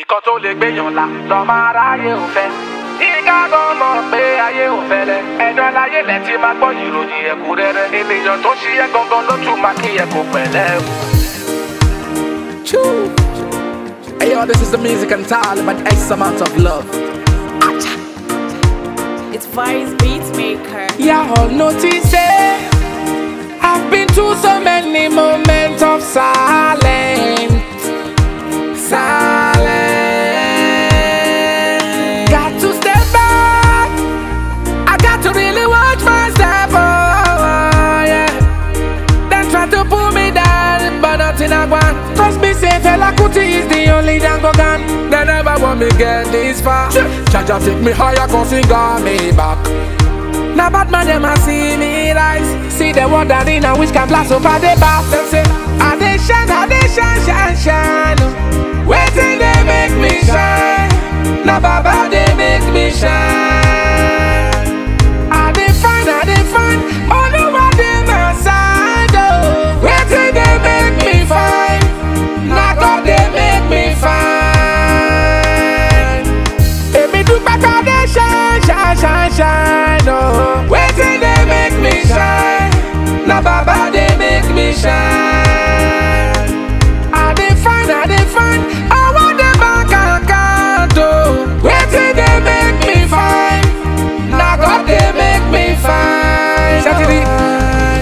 ìkan tó lè gbéyàn la lọ́mọ aráyé ò fẹ́. Ìka gan mọ̀ pé ayé ò fẹ́lẹ́. Ẹ̀dọ́ láyé lẹ̀ tí máa gbọ́ ìròyìn ẹ̀kúnrẹ́rẹ́. Ènìyàn tó ṣiyẹ́ gangan ló tún máa kí ẹ kó pẹ̀lẹ́ o. Hey yo, this is the music and talk about X amount of love. It's Vice Beatmaker. Yeah, all notice eh? I've been through so many moments of silence. Kuti is the only Django gun. They never want me get this far. Jah Jah take me higher, cause he got me back. Now bad man them a see me rise See the wondering and which can blast over the back Them say, fine. Ṣẹ́tìrì,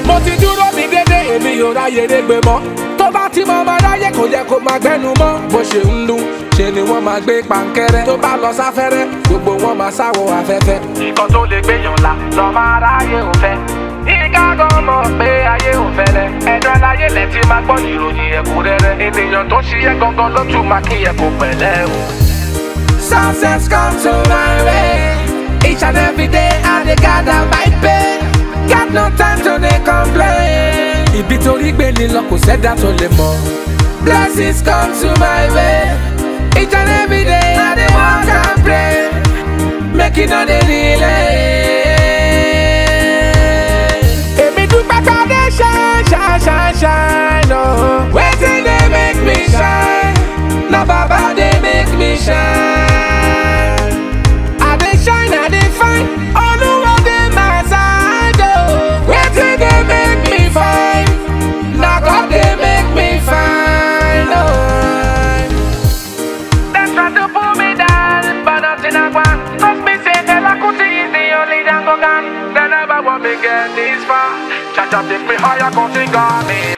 mo ti dúró mi dédé, èmi ò ráyè dégbé mọ́. Tó bá ti mọ ọmọ ráyè kò yẹ kó máa gbẹ́nu mọ́. Bó ṣe ń dún, ṣe ni wọ́n máa gbé pankẹ́rẹ́. Tó bá lọ sáfẹ́rẹ́, gbogbo wọn máa sáwọ afẹ́fẹ́. Ìkan tó lè gbéyàn la lọ́mọ aráyé ò fẹ́. Ìka gan mọ̀ pé ayé ò fẹ́lẹ́. Ẹ̀dọ́ láyé lẹ̀ tí máa gbọ́ ìròyìn ẹ̀kúnrẹ́rẹ́. Ènìyàn tó ṣiyẹ́ gangan ló tún máa kí ẹ kó pẹ̀lẹ́ o. Success come to my way. Each and every day I dey gather my Ibi torí gbé ni lọ kò sẹ́dá tó lè mọ̀. Blessings come to my way. Each and every day I dey work and pray. Make it no dey Django. They never want me get this far. Cha-cha take me higher, cause he got me.